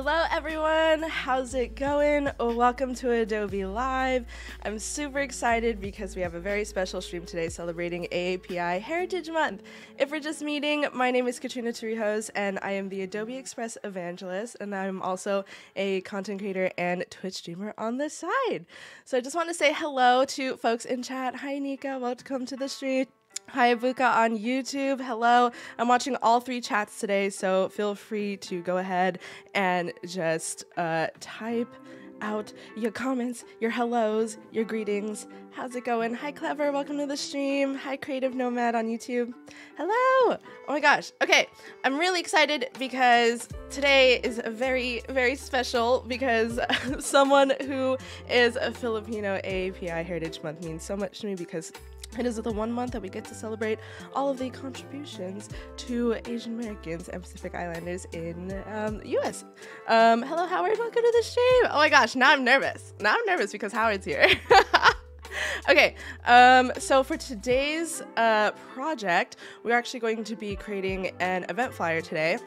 Hello, everyone. How's it going? Welcome to Adobe Live. I'm super excited because we have a very special stream today celebrating AAPI Heritage Month. If we're just meeting, my name is Katrina Torrijos, and I am the Adobe Express evangelist, and I'm also a content creator and Twitch streamer on the side. So I just want to say hello to folks in chat. Hi, Nika. Welcome to the stream. Hi, Abuka on YouTube. Hello. I'm watching all three chats today, so feel free to go ahead and just uh, type out your comments, your hellos, your greetings. How's it going? Hi, Clever. Welcome to the stream. Hi, Creative Nomad on YouTube. Hello. Oh my gosh. Okay. I'm really excited because today is very, very special because someone who is a Filipino AAPI Heritage Month means so much to me because it is the one month that we get to celebrate all of the contributions to Asian Americans and Pacific Islanders in um, the US. Um, hello, Howard. Welcome to the stream. Oh my gosh, now I'm nervous. Now I'm nervous because Howard's here. okay, um, so for today's uh, project, we're actually going to be creating an event flyer today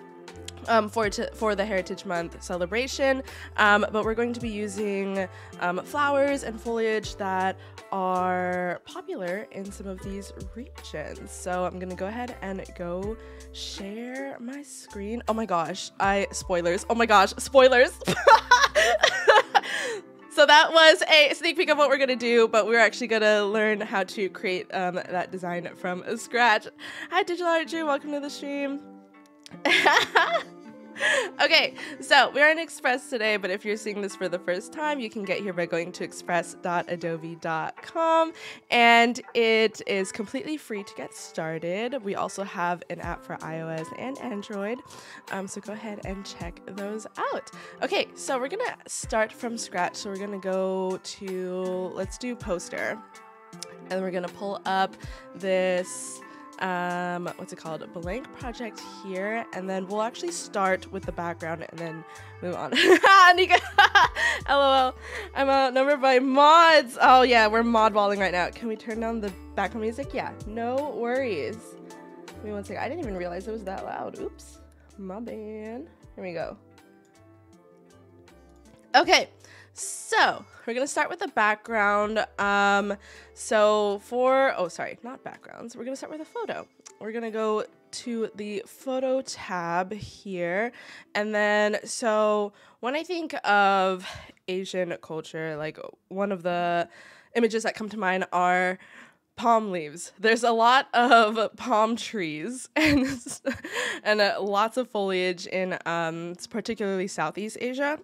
um, for for the Heritage Month celebration. Um, but we're going to be using um, flowers and foliage that are popular in some of these regions. So I'm gonna go ahead and go share my screen. Oh my gosh, I spoilers. Oh my gosh, spoilers. so that was a sneak peek of what we're gonna do, but we're actually gonna learn how to create um, that design from scratch. Hi, Digital Art. Welcome to the stream. okay, so we're in Express today, but if you're seeing this for the first time, you can get here by going to express.adobe.com and it is completely free to get started. We also have an app for iOS and Android, um, so go ahead and check those out. Okay, so we're gonna start from scratch. So we're gonna go to, let's do poster, and we're gonna pull up this um, what's it called? Blank project here, and then we'll actually start with the background and then move on. Nika, lol. I'm outnumbered by mods. Oh yeah, we're mod balling right now. Can we turn down the background music? Yeah, no worries. Give me one second. I didn't even realize it was that loud. Oops, my bad. Here we go. Okay, so we're gonna start with the background. Um, so for, oh, sorry, not backgrounds. We're gonna start with a photo. We're gonna go to the photo tab here. And then, so when I think of Asian culture, like one of the images that come to mind are palm leaves. There's a lot of palm trees and and uh, lots of foliage in um, particularly Southeast Asia.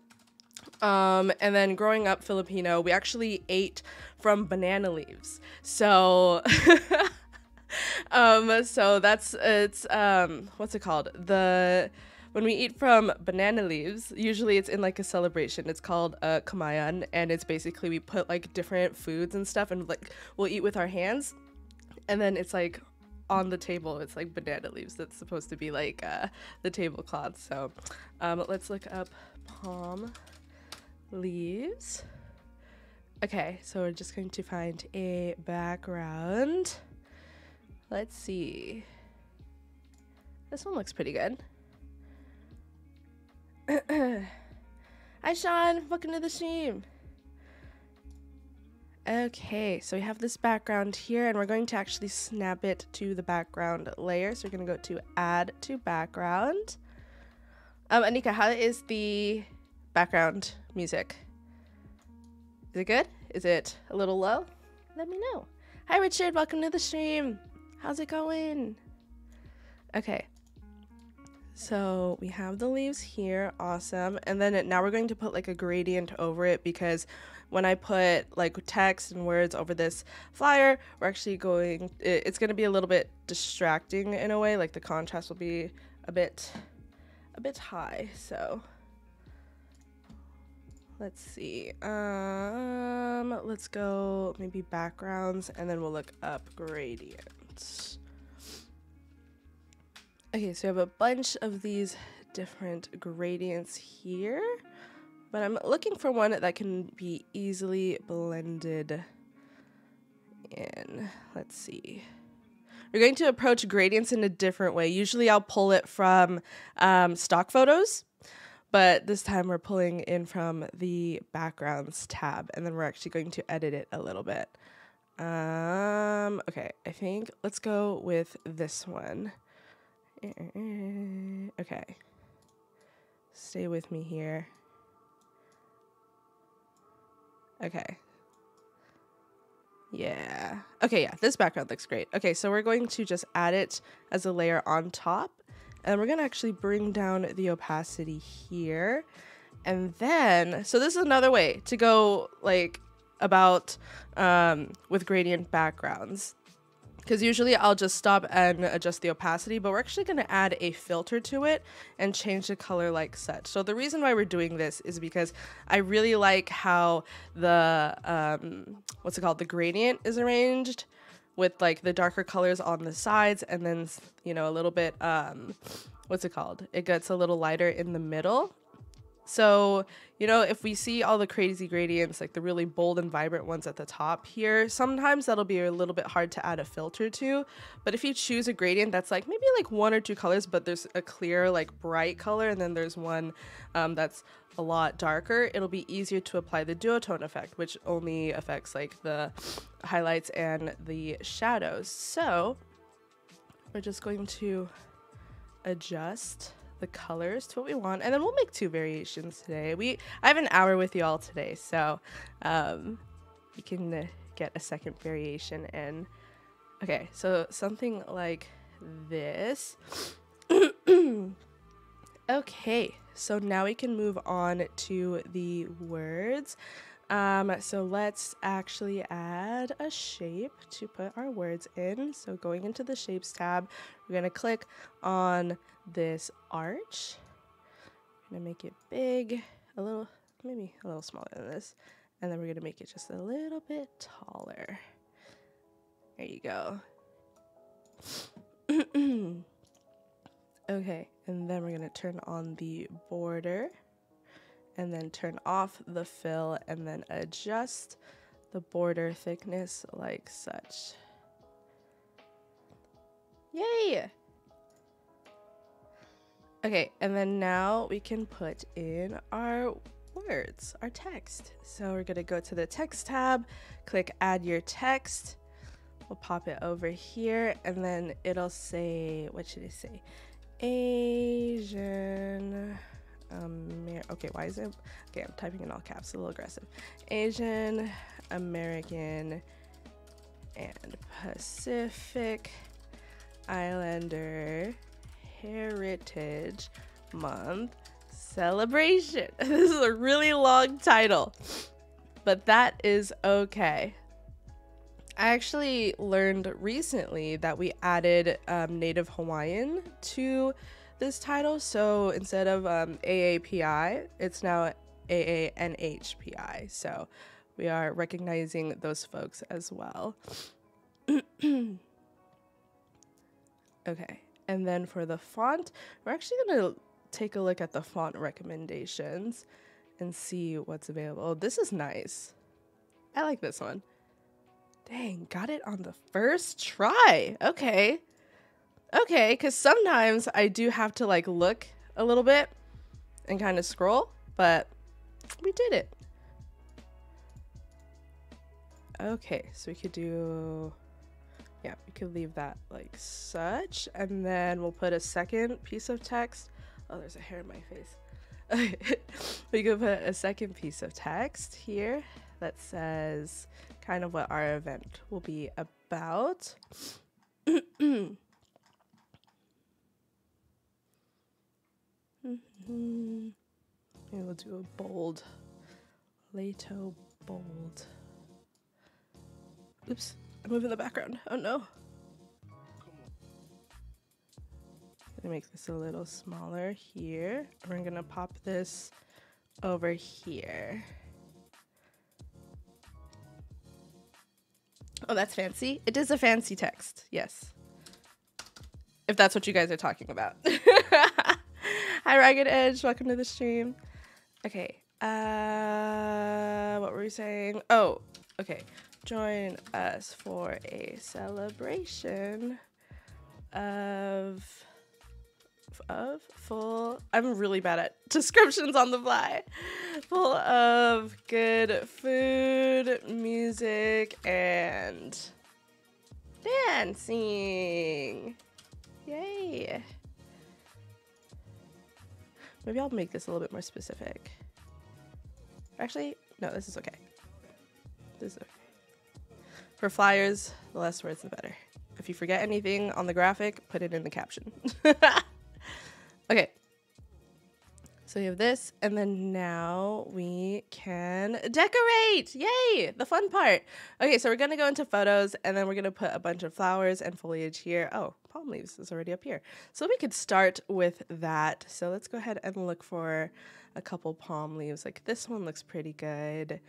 Um, and then growing up Filipino, we actually ate from banana leaves. So, um, so that's it's um, what's it called? The when we eat from banana leaves, usually it's in like a celebration. It's called uh, kamayan, and it's basically we put like different foods and stuff, and like we'll eat with our hands, and then it's like on the table it's like banana leaves that's supposed to be like uh, the tablecloth so um, let's look up palm leaves. Okay, so we're just going to find a background. Let's see. This one looks pretty good. Hi, Sean. Welcome to the stream. Okay, so we have this background here, and we're going to actually snap it to the background layer. So we're going to go to Add to Background. Um, Anika, how is the background music. Is it good? Is it a little low? Let me know. Hi, Richard. Welcome to the stream. How's it going? Okay. So we have the leaves here. Awesome. And then it, now we're going to put like a gradient over it because when I put like text and words over this flyer, we're actually going, it, it's going to be a little bit distracting in a way. Like the contrast will be a bit, a bit high. So let's see. Um, let's go maybe backgrounds and then we'll look up gradients. Okay, so we have a bunch of these different gradients here, but I'm looking for one that can be easily blended in. Let's see. We're going to approach gradients in a different way. Usually I'll pull it from um, stock photos but this time we're pulling in from the backgrounds tab and then we're actually going to edit it a little bit. Um, okay, I think let's go with this one. Okay. Stay with me here. Okay. Yeah. Okay, yeah, this background looks great. Okay, so we're going to just add it as a layer on top. And we're to actually bring down the opacity here. And then, so this is another way to go like about um, with gradient backgrounds because usually I'll just stop and adjust the opacity, but we're actually to add a filter to it and change the color like such. So the reason why we're doing this is because I really like how the, um, what's it called, the gradient is arranged with like the darker colors on the sides and then, you know, a little bit, um, what's it called? It gets a little lighter in the middle. So, you know, if we see all the crazy gradients, like the really bold and vibrant ones at the top here, sometimes that'll be a little bit hard to add a filter to. But if you choose a gradient that's like maybe like one or two colors, but there's a clear, like bright color, and then there's one um, that's a lot darker, it'll be easier to apply the duotone effect, which only affects like the highlights and the shadows. So we're just going to adjust the colors to what we want and then we'll make two variations today. We i have an hour with you all today so um you can uh, get a second variation in. Okay so something like this okay so now we can move on to the words um, so let's actually add a shape to put our words in. So going into the shapes tab, we're gonna click on this arch. I'm gonna make it big, a little, maybe a little smaller than this. And then we're gonna make it just a little bit taller. There you go. okay, and then we're gonna turn on the border and then turn off the fill and then adjust the border thickness like such. Yay! Okay, and then now we can put in our words, our text. So we're gonna go to the text tab, click add your text. We'll pop it over here and then it'll say, what should it say? Asian, um, Amer okay, why is it? Okay, I'm typing in all caps, a little aggressive. Asian, American, and Pacific Islander Heritage Month celebration. this is a really long title, but that is okay. I actually learned recently that we added um, Native Hawaiian to this title. So instead of um, AAPI, it's now AANHPI. So we are recognizing those folks as well. okay. And then for the font, we're actually going to take a look at the font recommendations and see what's available. This is nice. I like this one. Dang, got it on the first try. Okay. Okay, because sometimes I do have to like look a little bit and kind of scroll, but we did it. Okay, so we could do yeah, we could leave that like such. And then we'll put a second piece of text. Oh, there's a hair in my face. Okay. we could put a second piece of text here that says kind of what our event will be about. Maybe we'll do a bold. Lato bold. Oops. I'm moving the background. Oh no. Gonna make this a little smaller here. We're gonna pop this over here. Oh, that's fancy. It is a fancy text. Yes. If that's what you guys are talking about. Hi, Ragged Edge. Welcome to the stream. Okay. Uh, what were we saying? Oh, okay join us for a celebration of of full I'm really bad at descriptions on the fly. Full of good food, music, and dancing. Yay. Maybe I'll make this a little bit more specific. Actually, no, this is okay. This is okay. For flyers, the less words the better. If you forget anything on the graphic, put it in the caption. okay. So we have this, and then now we can decorate. Yay! The fun part. Okay, so we're gonna go into photos, and then we're gonna put a bunch of flowers and foliage here. Oh, palm leaves is already up here. So we could start with that. So let's go ahead and look for a couple palm leaves. Like this one looks pretty good.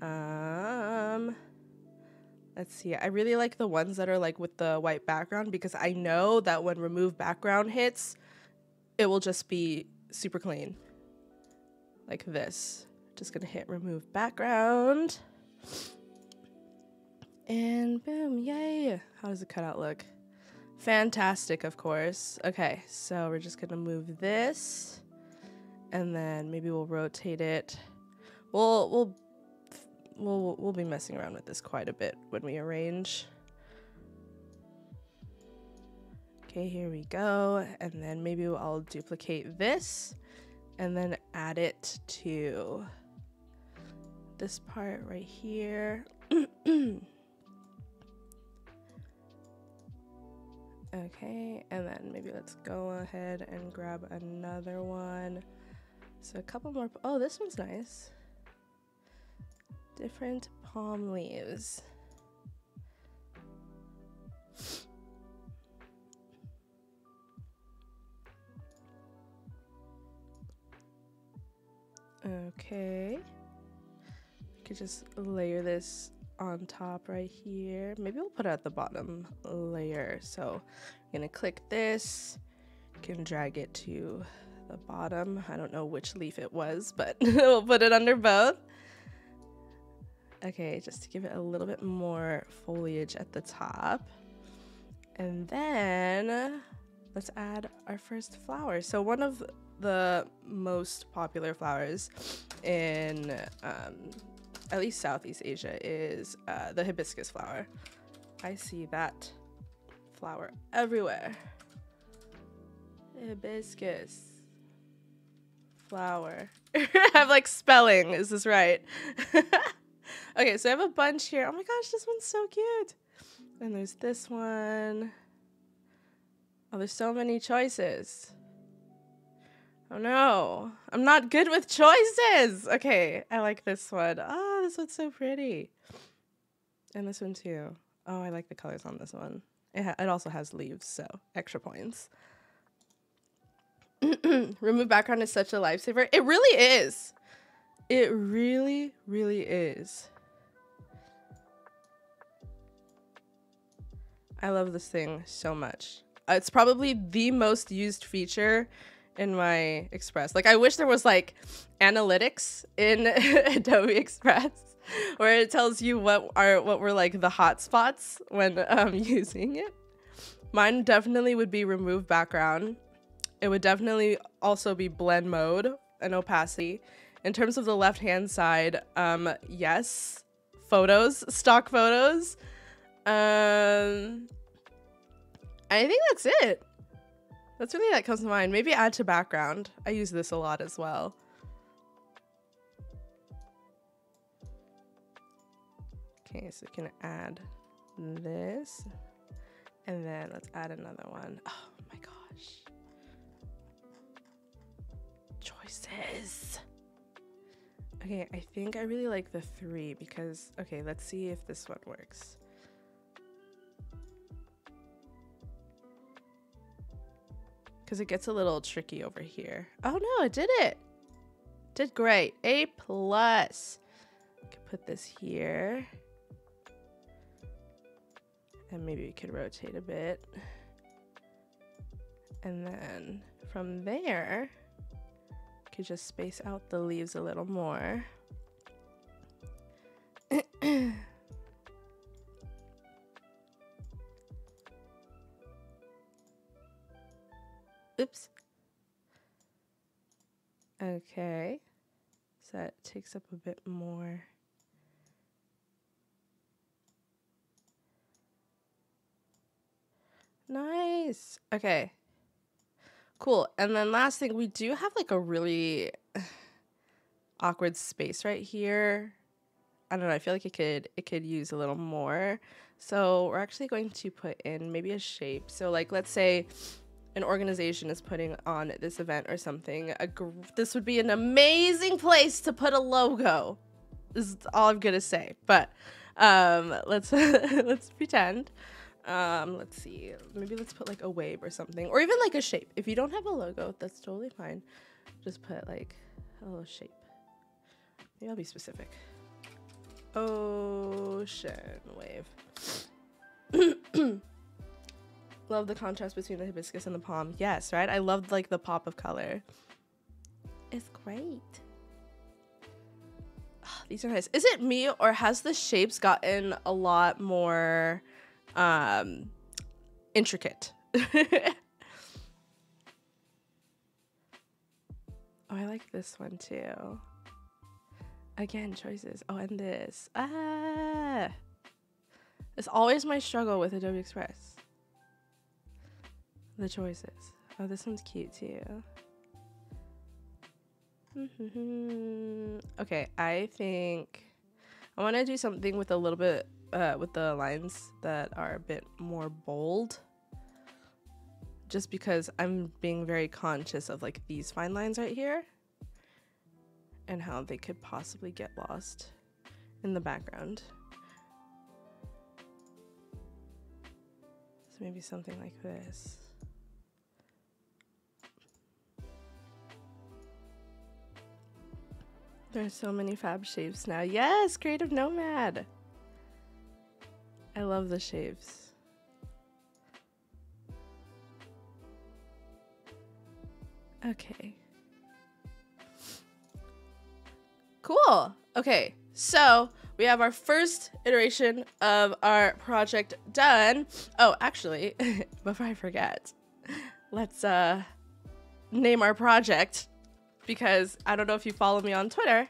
Um, Let's see. I really like the ones that are like with the white background because I know that when remove background hits, it will just be super clean. Like this. Just gonna hit remove background. And boom, yay. How does the cutout look? Fantastic, of course. Okay, so we're just gonna move this and then maybe we'll rotate it. We'll we'll we'll we'll be messing around with this quite a bit when we arrange. Okay, here we go. And then maybe I'll duplicate this and then add it to this part right here. okay, and then maybe let's go ahead and grab another one. So a couple more. Oh, this one's nice different palm leaves. Okay. Could just layer this on top right here. Maybe we'll put it at the bottom layer. So I'm gonna click this, can drag it to the bottom. I don't know which leaf it was, but we'll put it under both. Okay, just to give it a little bit more foliage at the top. And then let's add our first flower. So one of the most popular flowers in um, at least Southeast Asia is uh, the hibiscus flower. I see that flower everywhere. Hibiscus flower. I'm like spelling. Is this right? Okay, so I have a bunch here. Oh my gosh, this one's so cute. And there's this one. Oh, there's so many choices. Oh no, I'm not good with choices. Okay, I like this one. Oh, this one's so pretty. And this one too. Oh, I like the colors on this one. It, it also has leaves, so extra points. Remove background is such a lifesaver. It really is. It really, really is. I love this thing so much. Uh, it's probably the most used feature in my Express. Like I wish there was like analytics in Adobe Express where it tells you what are what were like the hotspots when um, using it. Mine definitely would be remove background. It would definitely also be blend mode and opacity. In terms of the left hand side, um, yes, photos, stock photos. Um, I think that's it. That's something that comes to mind. Maybe add to background. I use this a lot as well. Okay, so we can add this. And then let's add another one. Oh my gosh. Choices. Okay, I think I really like the three because, okay, let's see if this one works. Because it gets a little tricky over here. Oh no, it did it. Did great. A plus. Could put this here. And maybe we could rotate a bit. And then from there, could just space out the leaves a little more. that takes up a bit more. Nice. Okay. Cool. And then last thing, we do have like a really awkward space right here. I don't know. I feel like it could it could use a little more. So we're actually going to put in maybe a shape. So like let's say an organization is putting on this event or something. Gr- this would be an amazing place to put a logo. This is all I'm gonna say. But um, let's let's pretend. Um, let's see. Maybe let's put like a wave or something, or even like a shape. If you don't have a logo, that's totally fine. Just put like a little shape. Maybe I'll be specific. Ocean wave. love the contrast between the hibiscus and the palm. Yes, right? I loved like the pop of color. It's great. Oh, these are nice. Is it me or has the shapes gotten a lot more um intricate? oh, I like this one too. Again, choices. Oh, and this. Ah. It's always my struggle with Adobe Express. The choices. Oh, this one's cute too. okay, I think I want to do something with a little bit, uh, with the lines that are a bit more bold. Just because I'm being very conscious of like these fine lines right here and how they could possibly get lost in the background. So maybe something like this. There's so many fab shapes now. Yes, Creative Nomad. I love the shapes. Okay. Cool. Okay, so we have our first iteration of our project done. Oh, actually, before I forget, let's uh name our project because I don't know if you follow me on Twitter.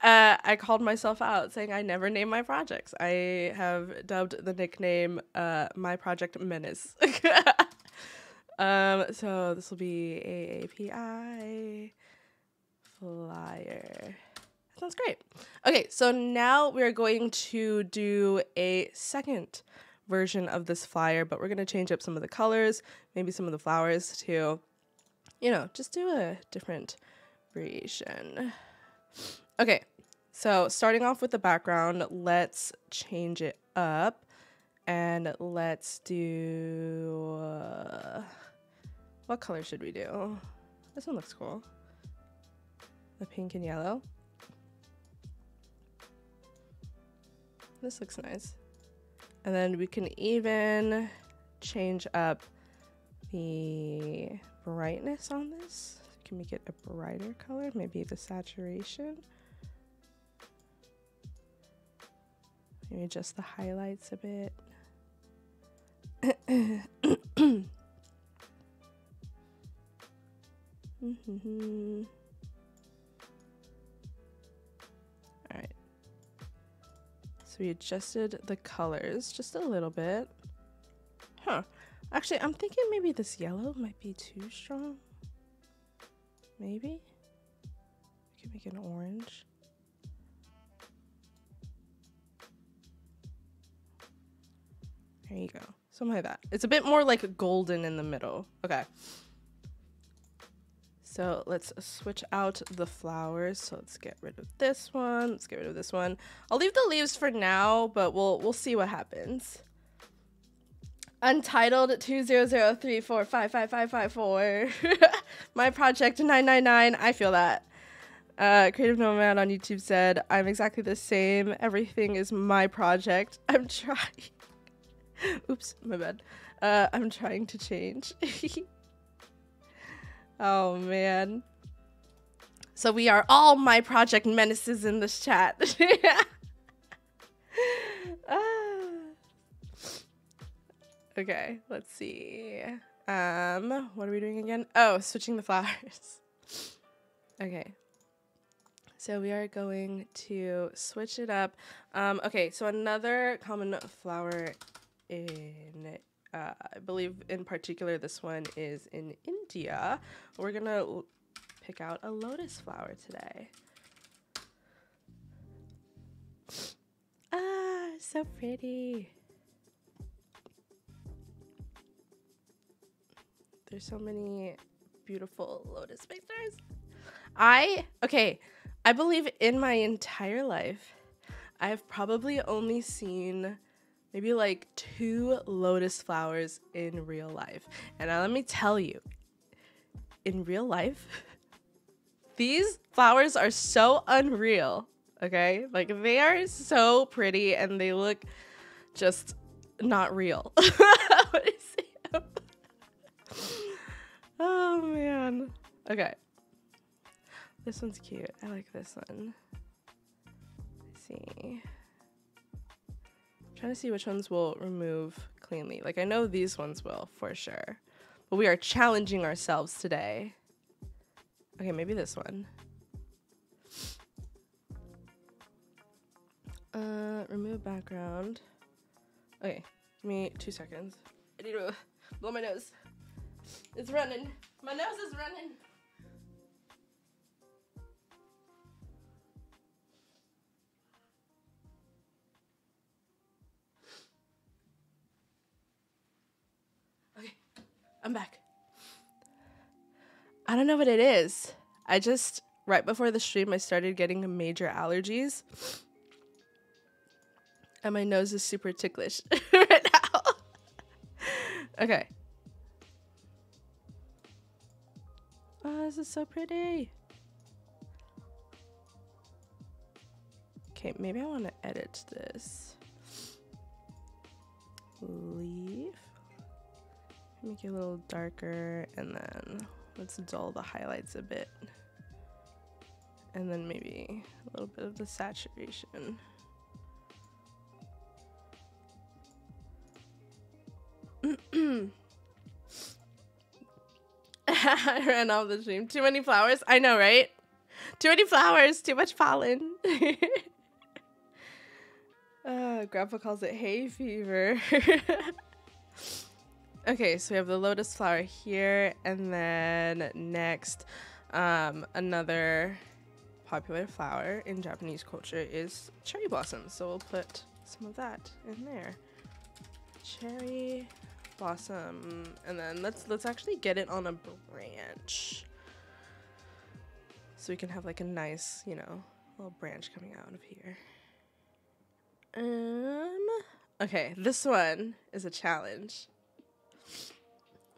Uh, I called myself out saying I never name my projects. I have dubbed the nickname uh, my project menace. um, so this will be AAPI flyer. Sounds great. Okay, so now we're going to do a second version of this flyer, but we're going to change up some of the colors, maybe some of the flowers to, you know, just do a different Okay, so starting off with the background, let's change it up and let's do. Uh, what color should we do? This one looks cool. The pink and yellow. This looks nice. And then we can even change up the brightness on this. Can make it a brighter color, maybe the saturation. Maybe just the highlights a bit. mm-hmm. So we adjusted the colors just a little bit. Huh. Actually, I'm thinking maybe this yellow might be too strong. Maybe? We can make an orange. There you go. Something like that. It's a bit more like golden in the middle. Okay. So let's switch out the flowers. So let's get rid of this one. Let's get rid of this one. I'll leave the leaves for now, but we'll we'll see what happens. Five four. My project nine nine nine. I feel that. Uh, Creative Nomad on YouTube said, "I'm exactly the same. Everything is my project. I'm trying. Oops, my bad. Uh, I'm trying to change." Oh man. So we are all my project menaces in this chat. ah. Okay, let's see. Um, what are we doing again? Oh, switching the flowers. okay. So we are going to switch it up. Um, okay, so another common flower in, uh, I believe in particular, this one is in India. We're gonna pick out a lotus flower today. Ah, so pretty. There's so many beautiful lotus pictures. I, okay, I believe in my entire life, I've probably only seen maybe like two lotus flowers in real life. And now let me tell you, in real life, these flowers are so unreal. Okay? Like they are so pretty and they look just not real. oh man. Okay. This one's cute. I like this one. Let's see. I'm trying to see which ones will remove cleanly. Like I know these ones will for sure. But we are challenging ourselves today. Okay, maybe this one. Uh, remove background. Okay, give me two seconds. I need to blow my nose. It's running. My nose is running. Okay, I'm back. I don't know what it is. I just, right before the stream, I started getting major allergies. And my nose is super ticklish right now. okay. Oh, this is so pretty. Okay, maybe I want to edit this. Leave. Make it a little darker and then let's dull the highlights a bit. And then maybe a little bit of the saturation. I ran off the stream. Too many flowers. I know, right? Too many flowers. Too much pollen. uh, Grandpa calls it hay fever. okay, so we have the lotus flower here, and then next, um, another popular flower in Japanese culture is cherry blossoms. So we'll put some of that in there. Cherry blossom. And then let's let's actually get it on a branch. So we can have like a nice you know little branch coming out of here. Um okay this one is a challenge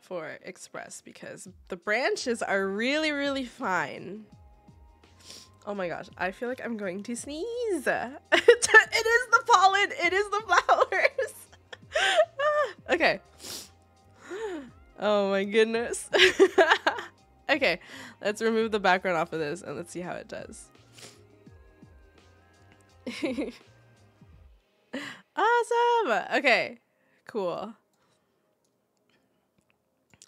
for express because the branches are really really fine. Oh my gosh i feel like i'm going to sneeze. It is the pollen. It is the flowers okay. Oh my goodness. okay, let's remove the background off of this and let's see how it does. awesome! Okay, cool.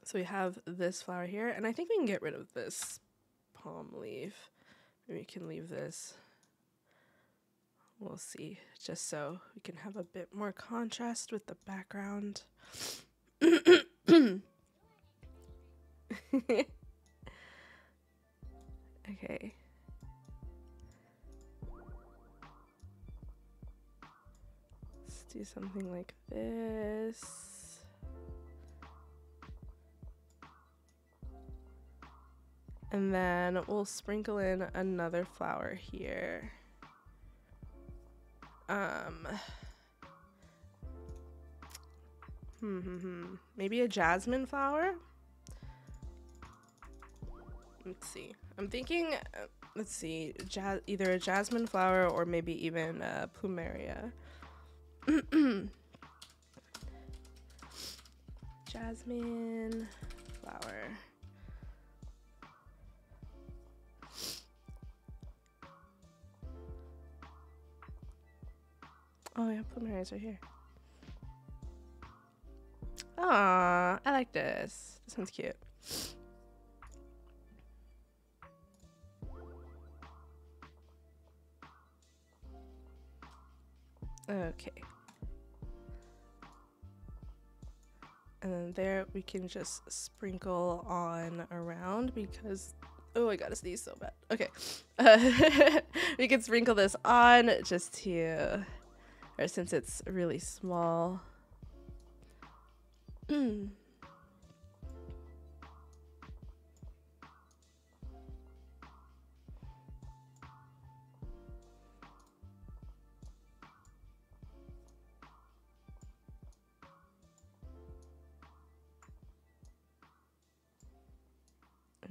So we have this flower here, and I think we can get rid of this palm leaf. Maybe we can leave this We'll see, just so we can have a bit more contrast with the background. okay. Let's do something like this. And then we'll sprinkle in another flower here um hmm, hmm, hmm. maybe a jasmine flower? Let's see. I'm thinking uh, let's see ja either a jasmine flower or maybe even a plumeria. Jasmine flower Oh, yeah, put my eyes right here. Ah, I like this. This one's cute. Okay. And then there we can just sprinkle on around because, oh, I gotta sneeze so bad. Okay. Uh, we can sprinkle this on just to or since it's really small.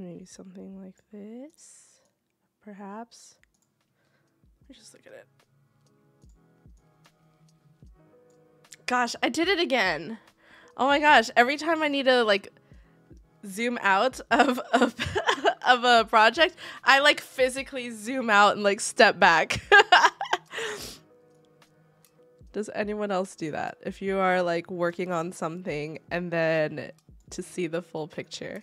maybe something like this, perhaps. Let me just look at it. Gosh, I did it again. Oh my gosh, every time I need to like zoom out of of, of a project, I like physically zoom out and like step back. Does anyone else do that? If you are like working on something and then to see the full picture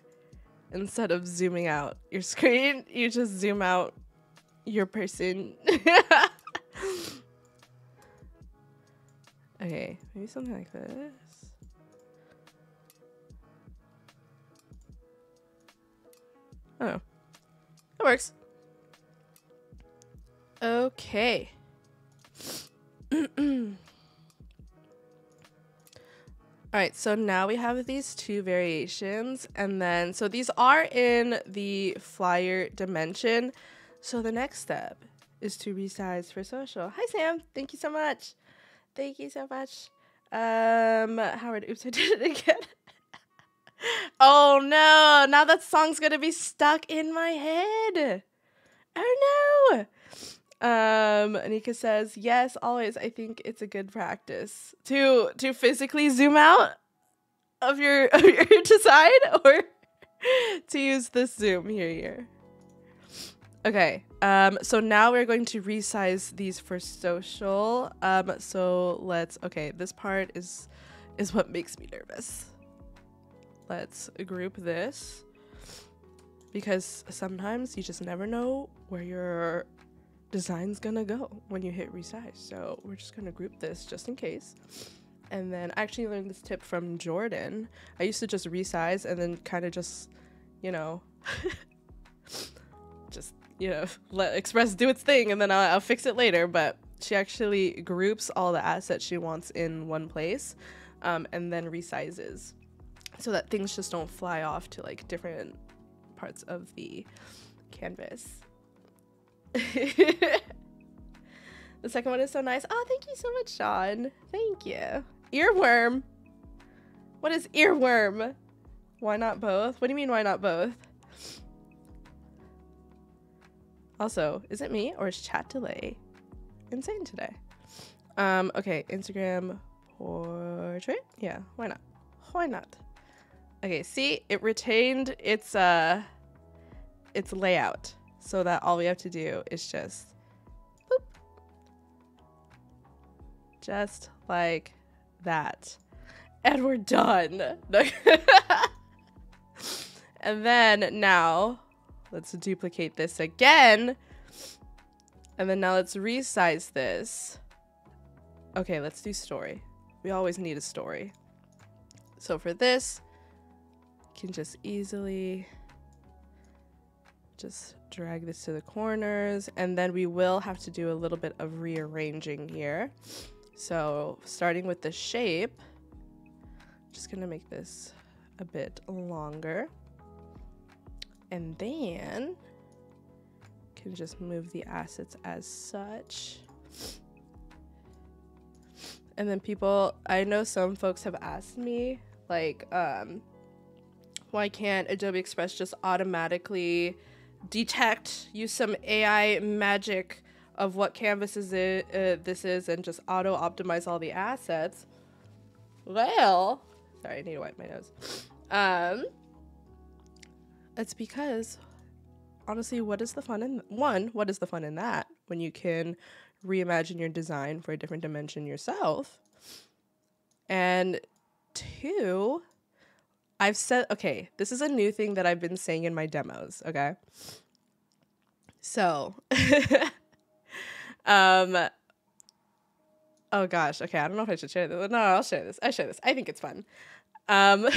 instead of zooming out your screen, you just zoom out your person. Okay, maybe something like this. Oh, that works. Okay. All right, so now we have these two variations, and then, so these are in the flyer dimension. So the next step is to resize for social. Hi, Sam. Thank you so much. Thank you so much. Um, Howard, oops, I did it again. oh no, now that song's gonna be stuck in my head. Oh no. Um, Anika says, "Yes, always. I think it's a good practice to to physically zoom out of your of your design or to use this zoom here here." Okay. Um, so now we're going to resize these for social. Um, so let's okay, this part is is what makes me nervous. Let's group this because sometimes you just never know where your design's gonna go when you hit resize. So we're just gonna group this just in case. And then I actually learned this tip from Jordan. I used to just resize and then kind of just, you know, you know, let Express do its thing and then I'll, I'll fix it later. But she actually groups all the assets she wants in one place um, and then resizes so that things just don't fly off to like different parts of the canvas. the second one is so nice. Oh, thank you so much, Sean. Thank you. Earworm. What is earworm? Why not both? What do you mean, why not both? Also, is it me or is chat delay insane today? Um, okay, Instagram portrait? Yeah, why not? Why not? Okay, see, it retained its uh its layout so that all we have to do is just boop, just like that. And we're done. and then now let's duplicate this again. And then now let's resize this. Okay, let's do story. We always need a story. So for this, can just easily just drag this to the corners and then we will have to do a little bit of rearranging here. So starting with the shape, just gonna make this a bit longer and then can just move the assets as such. And then people, I know some folks have asked me like, um, why can't Adobe Express just automatically detect, use some AI magic of what canvas is it, uh, this is and just auto optimize all the assets. Well, sorry, I need to wipe my nose. Um, it's because honestly, what is the fun in one? What is the fun in that when you can reimagine your design for a different dimension yourself? And two, I've said, okay, this is a new thing that I've been saying in my demos, okay? So, um, Oh gosh. Okay, I don't know if I should share this. No, I'll share this. I share this. I think it's fun. Um,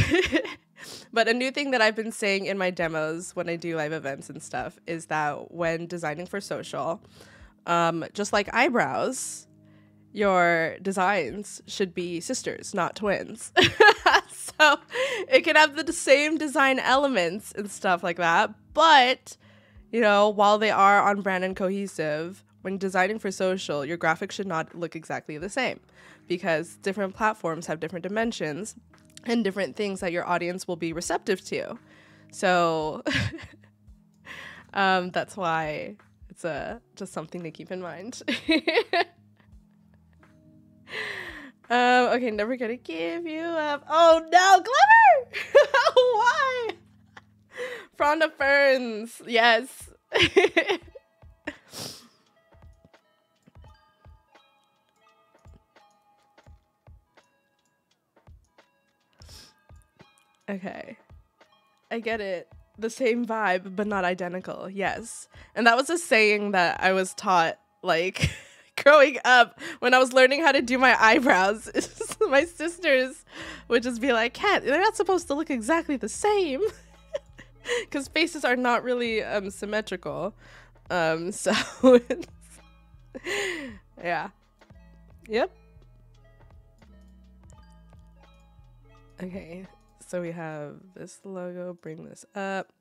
but a new thing that I've been saying in my demos when I do live events and stuff is that when designing for social, um, just like eyebrows, your designs should be sisters, not twins. so it can have the same design elements and stuff like that. But, you know, while they are on brand and cohesive, when designing for social, your graphics should not look exactly the same because different platforms have different dimensions and different things that your audience will be receptive to. So um, that's why it's a, just something to keep in mind. um, okay, never gonna give you up. Oh no, Glimmer! Why? Fronda Ferns, yes. Okay. I get it. The same vibe, but not identical. Yes. And that was a saying that I was taught, like, growing up when I was learning how to do my eyebrows. my sisters would just be like, Cat, they're not supposed to look exactly the same. Because faces are not really um, symmetrical. Um, so, yeah. Yep. Okay, so we have this logo, bring this up.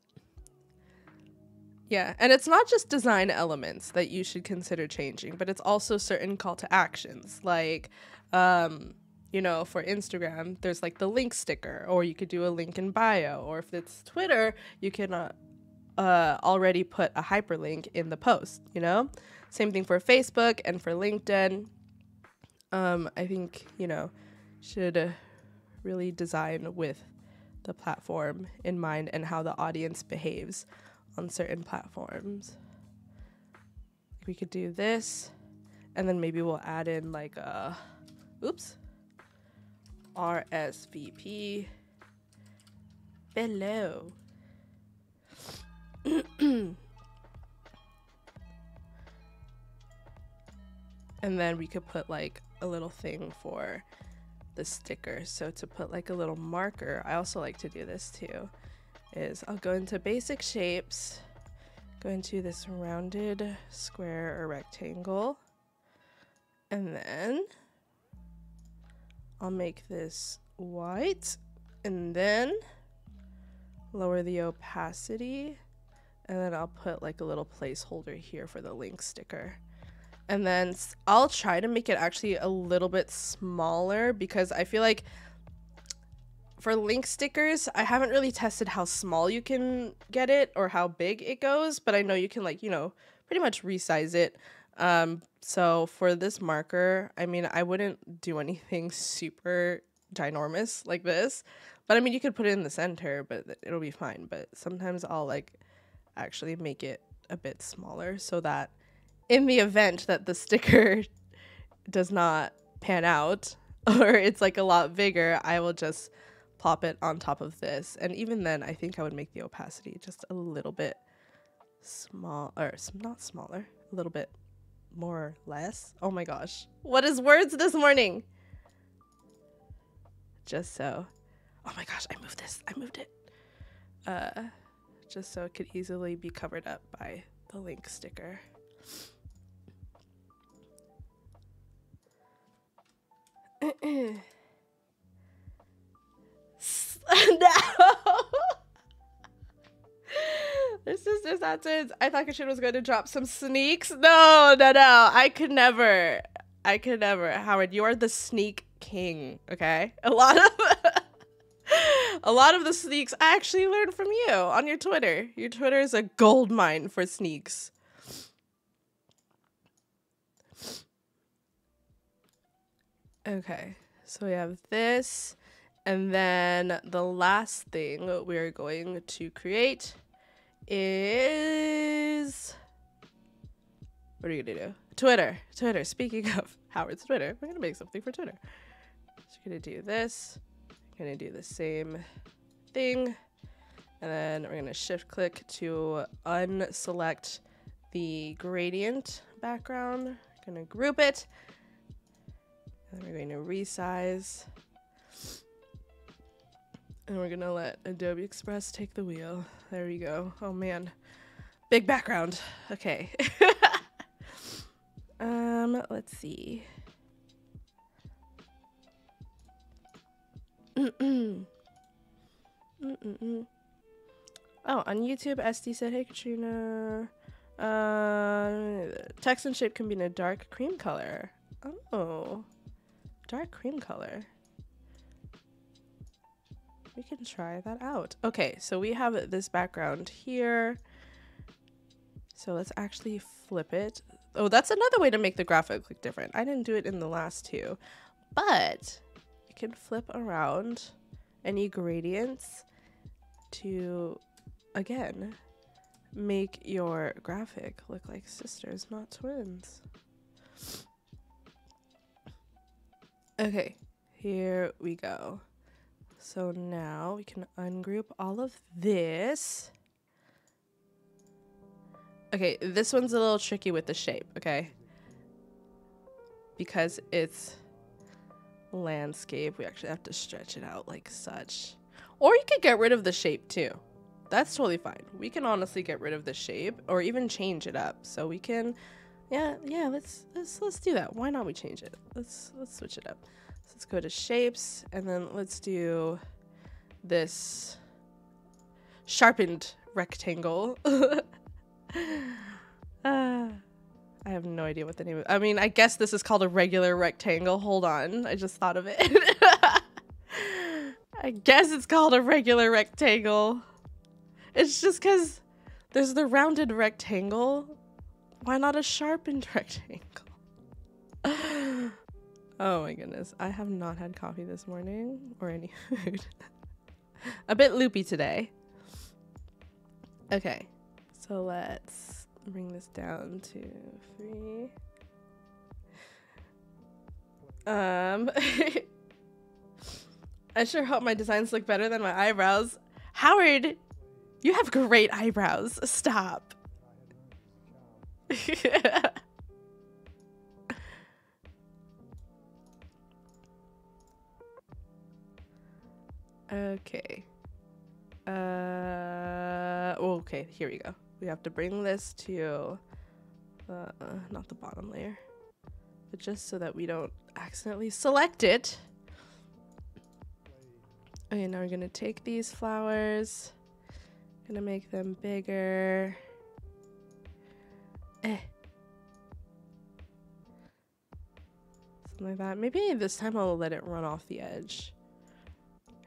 Yeah, and it's not just design elements that you should consider changing, but it's also certain call to actions. Like, um, you know, for Instagram, there's like the link sticker, or you could do a link in bio, or if it's Twitter, you can uh, uh, already put a hyperlink in the post, you know? Same thing for Facebook and for LinkedIn. Um, I think, you know, should uh, really design with the platform in mind and how the audience behaves on certain platforms. We could do this, and then maybe we'll add in like a, oops, RSVP below. and then we could put like a little thing for the sticker. So to put like a little marker, I also like to do this too, is I'll go into basic shapes, go into this rounded square or rectangle, and then I'll make this white and then lower the opacity and then I'll put like a little placeholder here for the link sticker. And then I'll try to make it actually a little bit smaller because I feel like for link stickers, I haven't really tested how small you can get it or how big it goes, but I know you can like, you know, pretty much resize it. Um, so for this marker, I mean, I wouldn't do anything super ginormous like this, but I mean, you could put it in the center, but it'll be fine. But sometimes I'll like actually make it a bit smaller so that in the event that the sticker does not pan out or it's like a lot bigger, I will just plop it on top of this. And even then, I think I would make the opacity just a little bit small or not smaller, a little bit more less. Oh my gosh. What is words this morning? Just so. Oh my gosh, I moved this. I moved it. Uh just so it could easily be covered up by the link sticker. No. Their sisters had twins. I thought Katrina was going to drop some sneaks. No, no, no. I could never. I could never. Howard, you are the sneak king. Okay, a lot of a lot of the sneaks I actually learned from you on your Twitter. Your Twitter is a gold mine for sneaks. Okay, so we have this, and then the last thing we're going to create is. What are you gonna do? Twitter. Twitter. Speaking of Howard's Twitter, we're gonna make something for Twitter. So we're gonna do this. We're gonna do the same thing. And then we're gonna shift click to unselect the gradient background. Gonna group it. And we're going to resize. And we're gonna let Adobe Express take the wheel. There we go. Oh man. Big background. Okay. um, let's see. Mm-mm. Mm-mm. Oh, on YouTube, SD said, "Hey Katrina, uh, text and shape can be in a dark cream color. Oh, dark cream color. We can try that out. Okay, so we have this background here. So let's actually flip it. Oh, that's another way to make the graphic look different. I didn't do it in the last two, but you can flip around any gradients to, again, make your graphic look like sisters, not twins. Okay, here we go. So now we can ungroup all of this. Okay, this one's a little tricky with the shape, okay? Because it's landscape, we actually have to stretch it out like such. Or you could get rid of the shape too. That's totally fine. We can honestly get rid of the shape or even change it up. So we can yeah, yeah, let's let's let's do that. Why not we change it? Let's let's switch it up. So let's go to shapes and then let's do this sharpened rectangle. uh, I have no idea what the name of I mean, I guess this is called a regular rectangle. Hold on. I just thought of it. I guess it's called a regular rectangle. It's just because there's the rounded rectangle. Why not a sharpened rectangle? oh my goodness. I have not had coffee this morning or any food. a bit loopy today. Okay. So let's bring this down to three. Um, I sure hope my designs look better than my eyebrows. Howard, you have great eyebrows. Stop. okay. Uh, okay, here we go. We have to bring this to, uh, not the bottom layer, but just so that we don't accidentally select it. Okay, now we're gonna take these flowers, gonna make them bigger. Eh. Something like that. Maybe this time I'll let it run off the edge.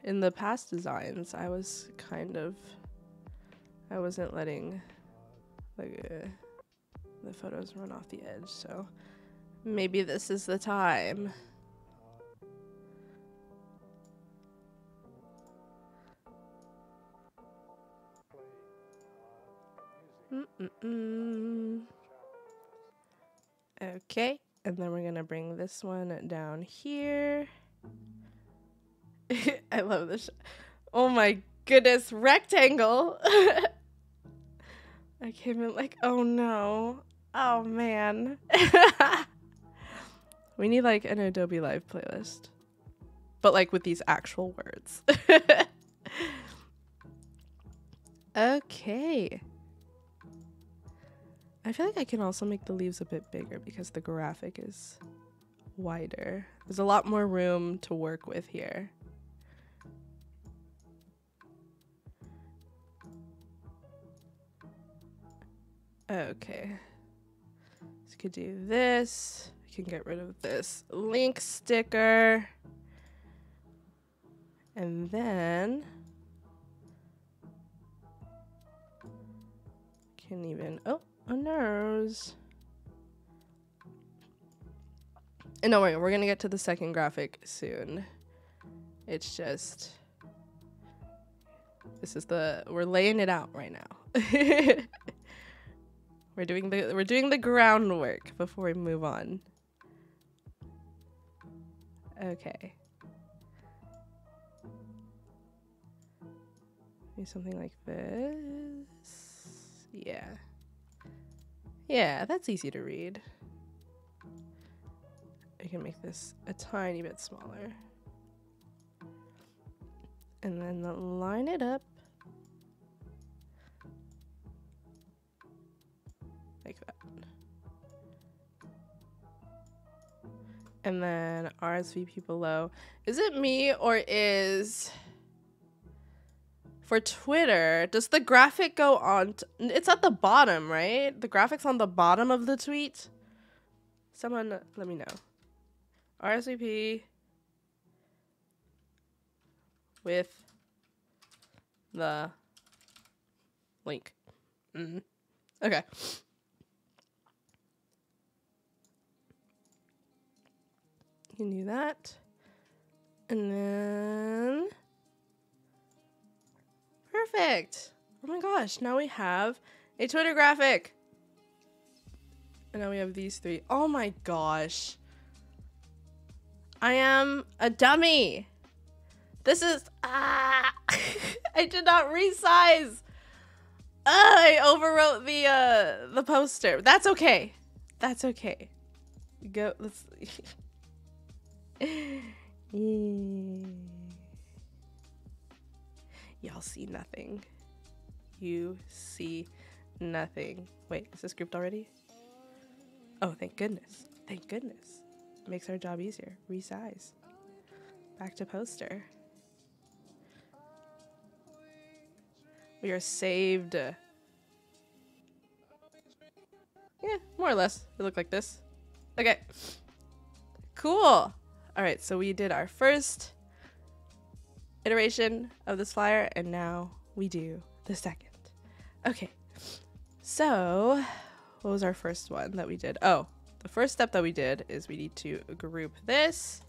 In the past designs, I was kind of, I wasn't letting like uh, the photos run off the edge, so maybe this is the time. Mm -mm -mm. Okay, and then we're gonna bring this one down here. I love this. Oh my goodness, rectangle. I came in like, oh no. Oh man. we need like an Adobe Live playlist. But like with these actual words. okay. I feel like I can also make the leaves a bit bigger because the graphic is wider. There's a lot more room to work with here. Okay. So you could do this. You can get rid of this link sticker. And then can even oh a nose. And don't worry, we're gonna get to the second graphic soon. It's just this is the we're laying it out right now. we're doing the we're doing the groundwork before we move on. Okay. Maybe something like this. Yeah. Yeah, that's easy to read. I can make this a tiny bit smaller. And then line it up like that. And then RSVP below. Is it me or is for Twitter, does the graphic go on? it's at the bottom, right? The graphic's on the bottom of the tweet. Someone let me know. RSVP with the link. Mm -hmm. Okay. You can do that. And then Perfect. Oh my gosh, now we have a Twitter graphic. And now we have these three. Oh my gosh. I am a dummy. This is ah I did not resize. I overwrote the uh the poster. That's okay. That's okay. Go let's Y'all see nothing. You see nothing. Wait, is this grouped already? Oh, thank goodness. Thank goodness. Makes our job easier. Resize. Back to poster. We are saved. Yeah, more or less. It looked like this. Okay. Cool. All right, so we did our first iteration of this flyer, and now we do the second. Okay, so what was our first one that we did? Oh, the first step that we did is we need to group this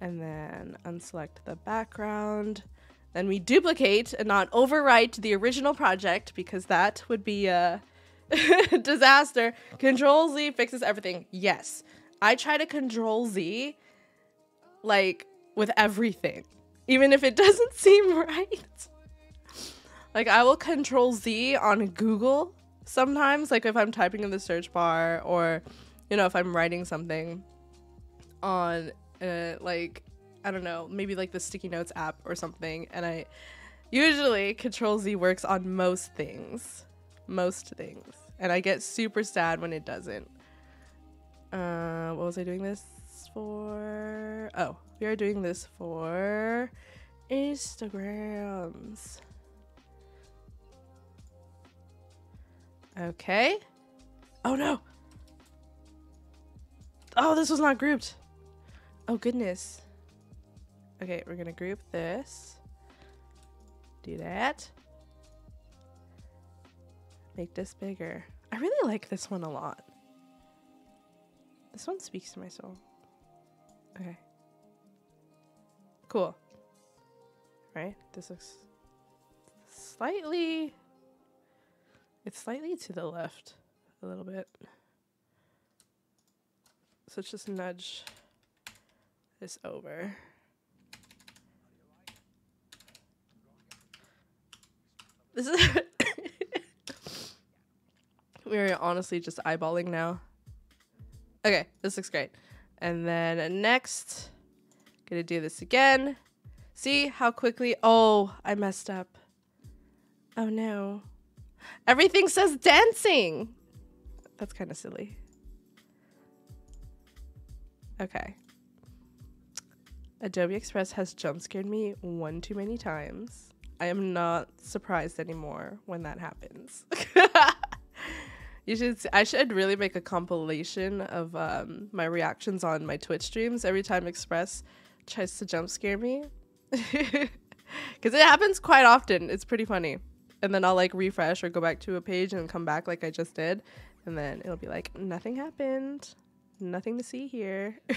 and then unselect the background. Then we duplicate and not overwrite the original project because that would be a disaster. Control Z fixes everything. Yes. I try to control Z like with everything even if it doesn't seem right. Like I will control Z on Google sometimes, like if I'm typing in the search bar or you know, if I'm writing something on uh, like I don't know, maybe like the sticky notes app or something and I usually control Z works on most things. Most things. And I get super sad when it doesn't. Uh what was I doing this for? Oh, we are doing this for Instagrams. Okay. Oh no. Oh, this was not grouped. Oh goodness. Okay, we're gonna group this. Do that. Make this bigger. I really like this one a lot. This one speaks to my soul. Okay. Cool. Right? This looks slightly... It's slightly to the left a little bit. So let's just nudge this over. This is... We're honestly just eyeballing now. Okay, this looks great. And then next, Gonna do this again. See how quickly. Oh, I messed up. Oh no. Everything says dancing. That's kind of silly. Okay. Adobe Express has jump scared me one too many times. I am not surprised anymore when that happens. You should. I should really make a compilation of um, my reactions on my Twitch streams every time Express tries to jump scare me. Because it happens quite often. It's pretty funny. And then I'll like refresh or go back to a page and come back like I just did. And then it'll be like, nothing happened. Nothing to see here.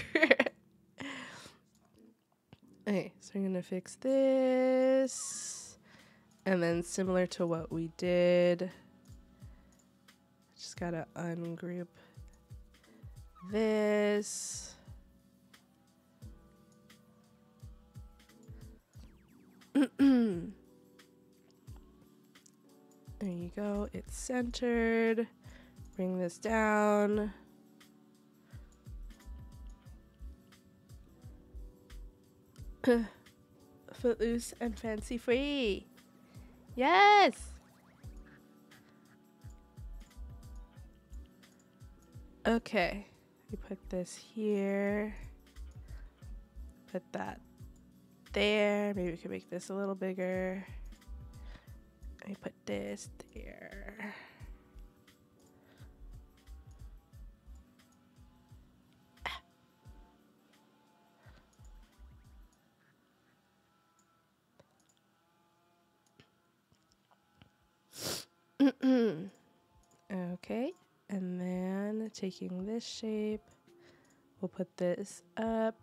okay, so I'm to fix this. And then similar to what we did, just gotta ungroup this. there you go. It's centered. Bring this down. Footloose and fancy free. Yes! Okay. We put this here. Put that there. Maybe we can make this a little bigger. Let me put this there. Ah. okay, and then taking this shape, we'll put this up.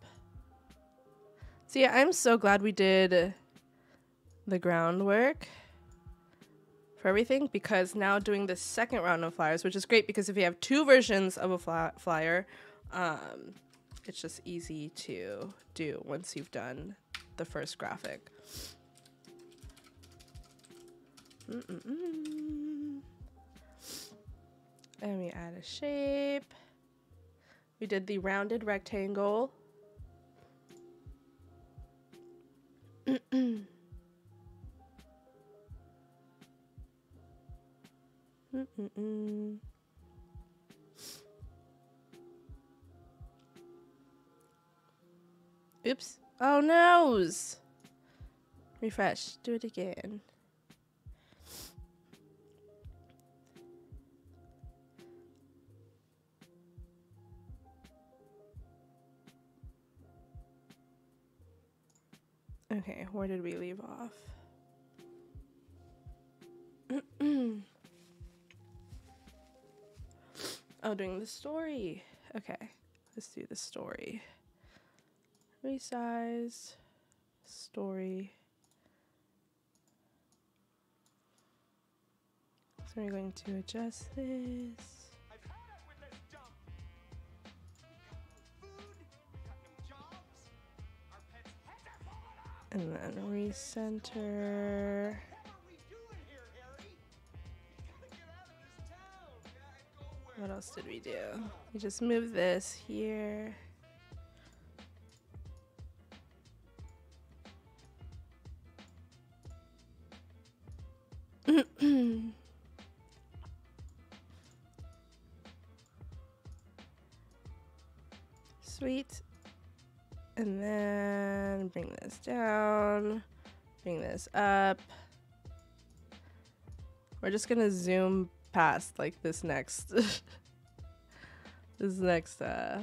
So yeah, I'm so glad we did the groundwork for everything because now doing the second round of flyers, which is great because if you have two versions of a fly flyer, um, it's just easy to do once you've done the first graphic. Mm -mm -mm. And we add a shape. We did the rounded rectangle. Oops. Oh no! Refresh. Do it again. Okay, where did we leave off? oh, doing the story. Okay, let's do the story. Resize, story. So we're going to adjust this. And then recenter. What else did we do? We just move this here. Sweet. And then bring this down, bring this up. We're just gonna zoom past like this next, this next uh,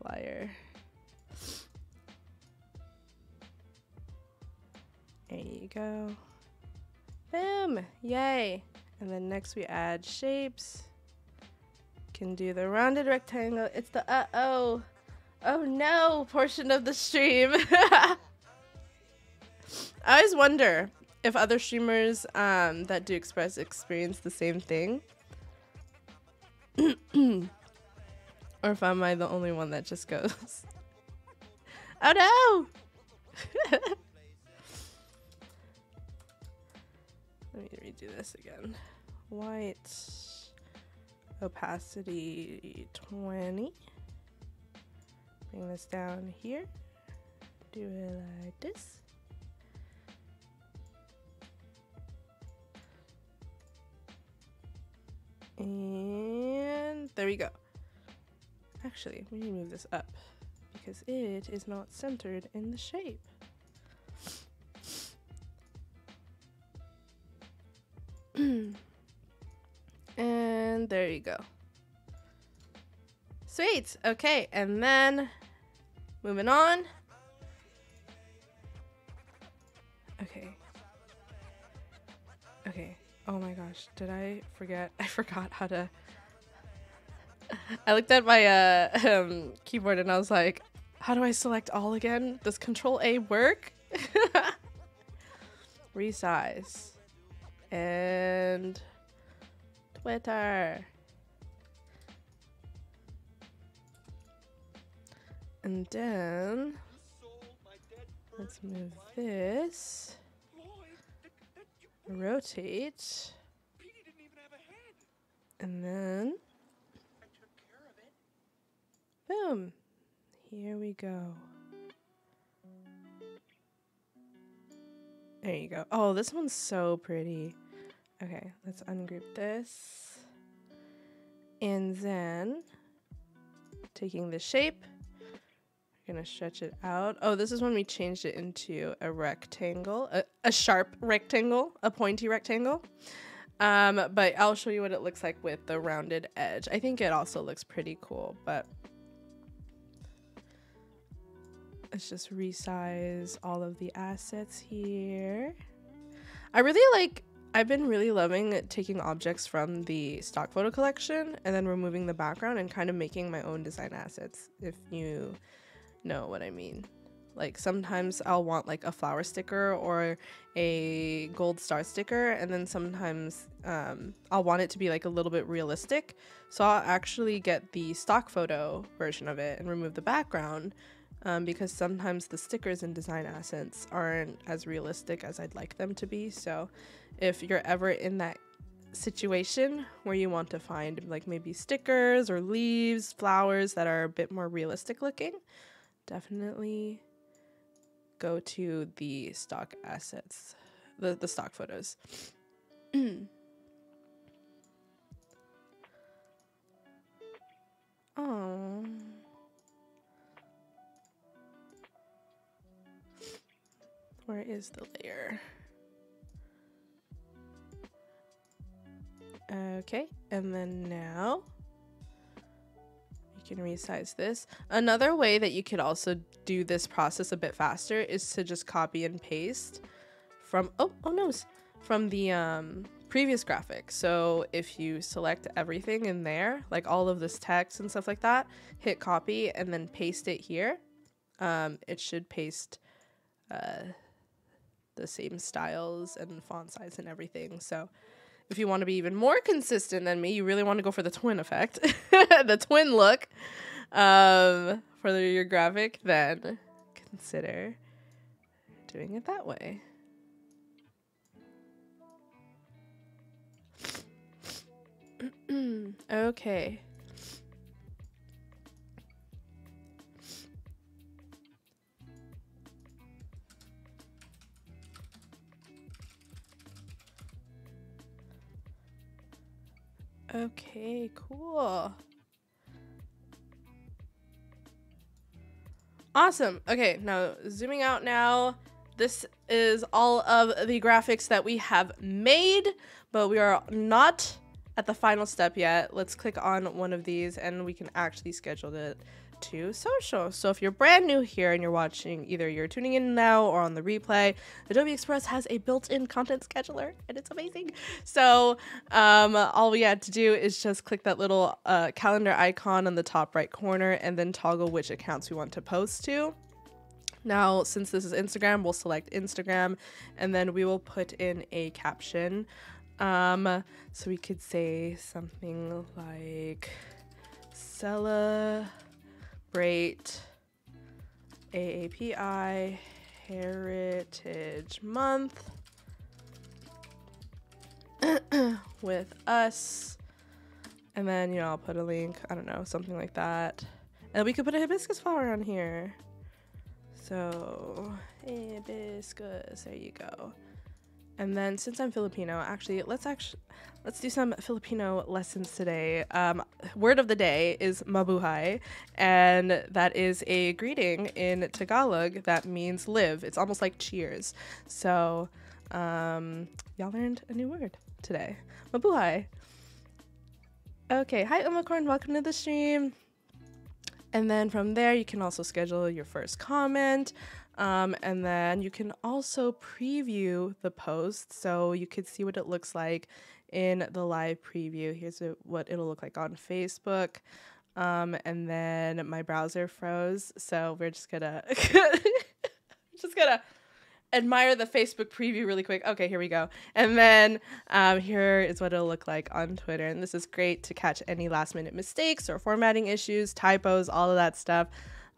flyer. There you go. Boom! Yay! And then next we add shapes. Can do the rounded rectangle. It's the uh-oh oh no portion of the stream. I always wonder if other streamers um, that do Express experience the same thing. or if am I the only one that just goes, oh no! Let me redo this again. White opacity 20 bring this down here. Do it like this. And there we go. Actually we need to move this up because it is not centered in the shape. And there you go. Sweet. Okay, and then moving on. Okay. Okay. Oh my gosh, did I forget? I forgot how to. I looked at my uh, um, keyboard and I was like, how do I select all again? Does Control A work? Resize. And Twitter. And then let's move this. Rotate. And then boom. Here we go. There you go. Oh, this one's so pretty. Okay, let's ungroup this. And then taking the shape, gonna stretch it out. Oh, this is when we changed it into a rectangle, a, a sharp rectangle, a pointy rectangle. Um, but I'll show you what it looks like with the rounded edge. I think it also looks pretty cool, but let's just resize all of the assets here. I really like, I've been really loving taking objects from the stock photo collection and then removing the background and kind of making my own design assets, if you know what I mean. Like sometimes I'll want like a flower sticker or a gold star sticker, and then sometimes um, I'll want it to be like a little bit realistic. So I'll actually get the stock photo version of it and remove the background um, because sometimes the stickers and design assets aren't as realistic as I'd like them to be. So if you're ever in that situation where you want to find like maybe stickers or leaves, flowers that are a bit more realistic looking, definitely go to the stock assets, the, the stock photos. oh. Where is the layer? Okay, and then now can resize this. Another way that you could also do this process a bit faster is to just copy and paste from, oh, oh no, from the um, previous graphic. So if you select everything in there, like all of this text and stuff like that, hit copy and then paste it here, um, it should paste uh, the same styles and font size and everything. So if you want to be even more consistent than me, you really want to go for the twin effect, the twin look um, for the, your graphic, then consider doing it that way. okay. Okay, cool. Awesome. Okay, now zooming out now. This is all of the graphics that we have made, but we are not at the final step yet. Let's click on one of these and we can actually schedule it to social. So if you're brand new here and you're watching, either you're tuning in now or on the replay, Adobe Express has a built-in content scheduler and it's amazing. So um, all we had to do is just click that little uh, calendar icon on the top right corner and then toggle which accounts we want to post to. Now, since this is Instagram, we'll select Instagram and then we will put in a caption. Um, so we could say something like, Cella celebrate AAPI Heritage Month with us. And then, you know, I'll put a link, I don't know, something like that. And we could put a hibiscus flower on here. So, hibiscus, there you go. And then since I'm Filipino, actually, let's actually let's do some Filipino lessons today. Um, word of the day is mabuhay, and that is a greeting in Tagalog that means live. It's almost like cheers. So, um, y'all learned a new word today. Mabuhay. Okay, hi Umacorn, welcome to the stream. And then from there, you can also schedule your first comment. Um, and then you can also preview the post so you could see what it looks like in the live preview. Here's a, what it'll look like on Facebook. Um, and then my browser froze, so we're just gonna just gonna admire the Facebook preview really quick. Okay, here we go. And then um, here is what it'll look like on Twitter. And this is great to catch any last minute mistakes or formatting issues, typos, all of that stuff.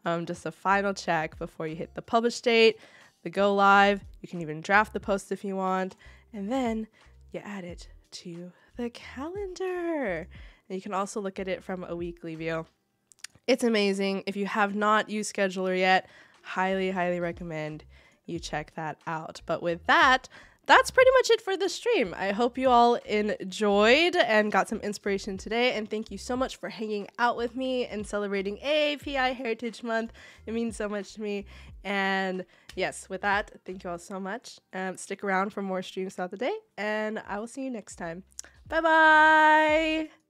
Um, just a final check before you hit the publish date, the go live. You can even draft the post if you want, and then you add it to the calendar. And you can also look at it from a weekly view. It's amazing. If you have not used Scheduler yet, highly, highly recommend you check that out. But with that, that's pretty much it for the stream. I hope you all enjoyed and got some inspiration today. And thank you so much for hanging out with me and celebrating AAPI Heritage Month. It means so much to me. And yes, with that, thank you all so much. Um, stick around for more streams throughout the day, and I will see you next time. Bye bye.